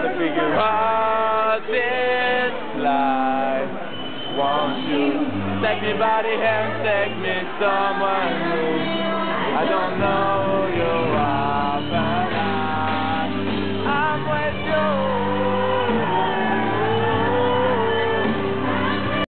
trying to figure out this life. Won't you take me by the hand, take me somewhere new? I don't know you are, but I, I'm with you.